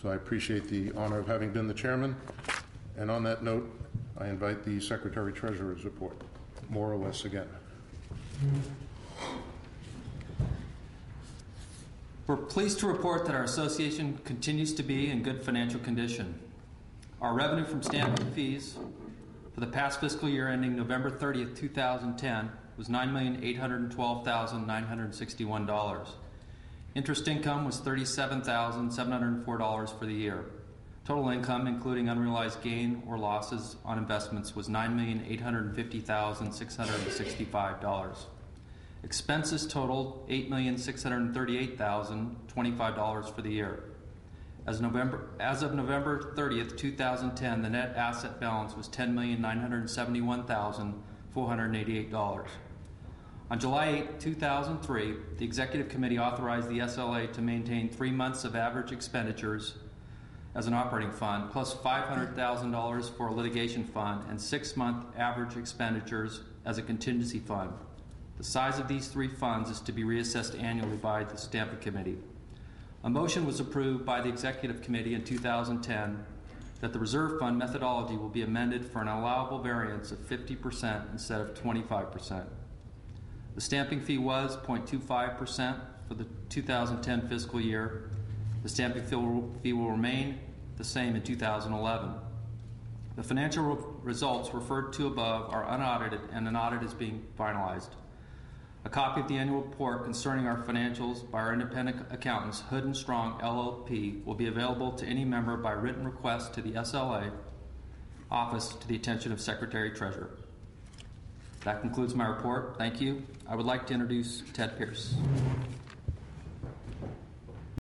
So I appreciate the honor of having been the chairman. And on that note, I invite the secretary treasurer's report, more or less again. We're pleased to report that our association continues to be in good financial condition. Our revenue from stamping fees for the past fiscal year ending November 30th, 2010 was $9,812,961. Interest income was $37,704 for the year. Total income, including unrealized gain or losses on investments, was $9,850,665. Expenses totaled $8,638,025 for the year. As, November, as of November 30th, 2010, the net asset balance was $10,971,488. On July 8, 2003, the Executive Committee authorized the SLA to maintain three months of average expenditures as an operating fund, plus $500,000 for a litigation fund, and six month average expenditures as a contingency fund. The size of these three funds is to be reassessed annually by the Stamping Committee. A motion was approved by the Executive Committee in 2010 that the reserve fund methodology will be amended for an allowable variance of 50% instead of 25%. The stamping fee was 0.25% for the 2010 fiscal year. The stamping fee will remain the same in 2011. The financial results referred to above are unaudited and an audit is being finalized. A copy of the annual report concerning our financials by our independent accountants, Hood and Strong LLP, will be available to any member by written request to the SLA office to the attention of Secretary Treasurer. That concludes my report. Thank you. I would like to introduce Ted Pierce.